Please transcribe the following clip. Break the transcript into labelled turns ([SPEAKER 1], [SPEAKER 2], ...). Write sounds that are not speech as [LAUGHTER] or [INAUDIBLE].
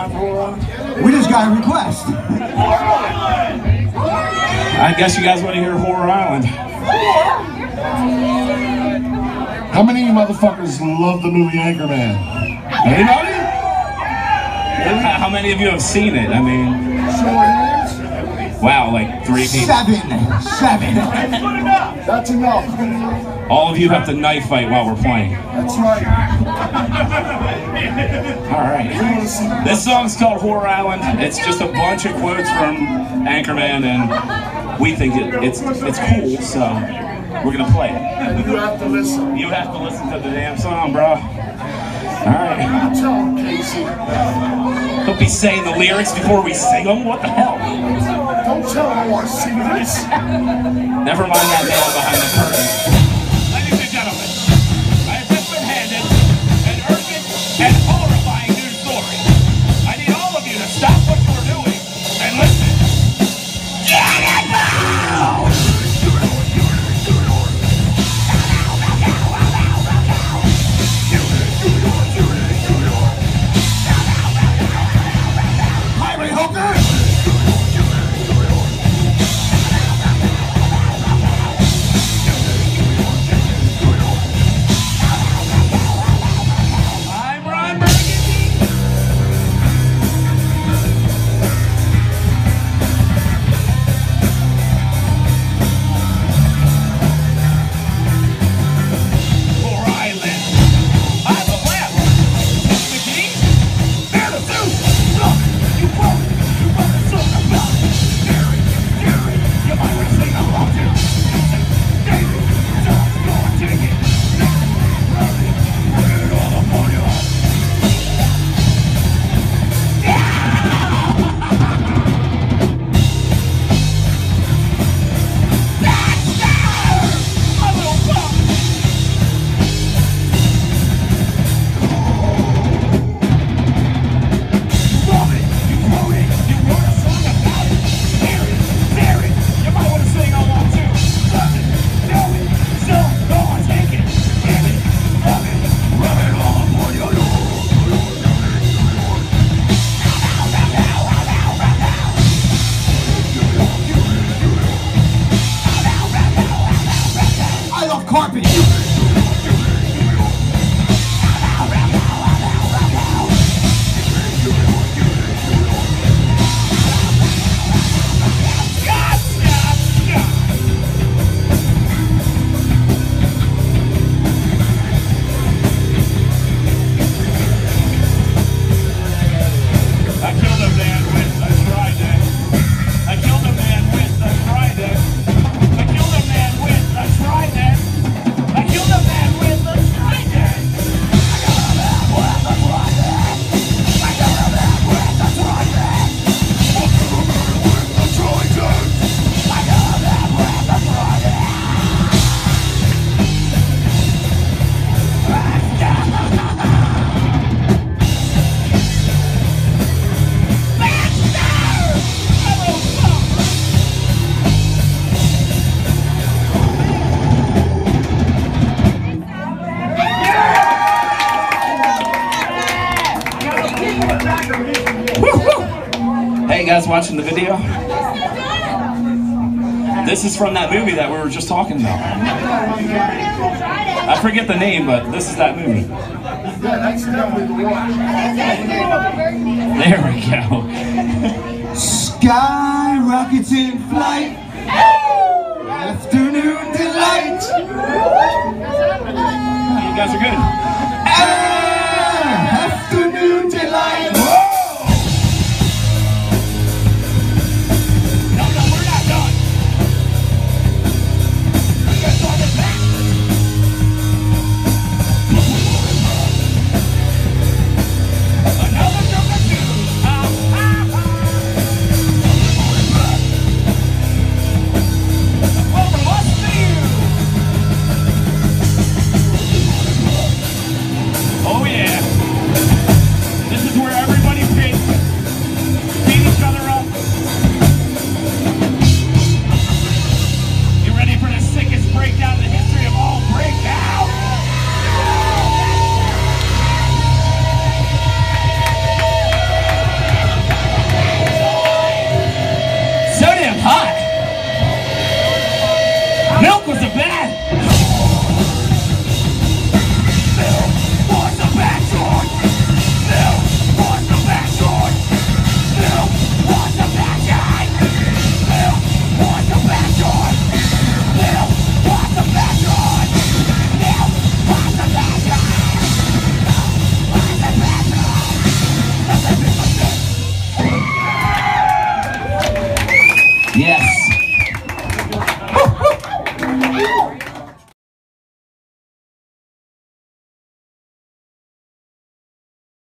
[SPEAKER 1] Is it time for Whore
[SPEAKER 2] We just got a request.
[SPEAKER 1] I guess you guys want to hear Whore Island.
[SPEAKER 3] How many of you motherfuckers love the movie Anchorman? Anybody?
[SPEAKER 1] How many of you have seen it? I mean,
[SPEAKER 3] Show of hands.
[SPEAKER 1] Wow, like three people.
[SPEAKER 2] Seven. Seven.
[SPEAKER 3] That's enough.
[SPEAKER 1] All of you have to knife fight while we're playing.
[SPEAKER 3] That's right. [LAUGHS]
[SPEAKER 1] All right. This song's called Whore Island. It's just a bunch of quotes from Anchorman, and we think it, it's it's cool, so we're gonna play it.
[SPEAKER 3] You have to listen.
[SPEAKER 1] You have to listen to the damn song, bro. All right.
[SPEAKER 3] Tell him, Casey.
[SPEAKER 1] Don't be saying the lyrics before we sing them. What the hell?
[SPEAKER 3] Don't tell him I want to see this.
[SPEAKER 1] Never mind that man behind the curtain. Guys watching the video? This is from that movie that we were just talking about. I forget the name, but this is that movie.
[SPEAKER 3] Yeah, that's definitely the one.
[SPEAKER 1] There we go.
[SPEAKER 2] Sky rockets in flight. Afternoon delight.
[SPEAKER 1] You guys are good. Yes.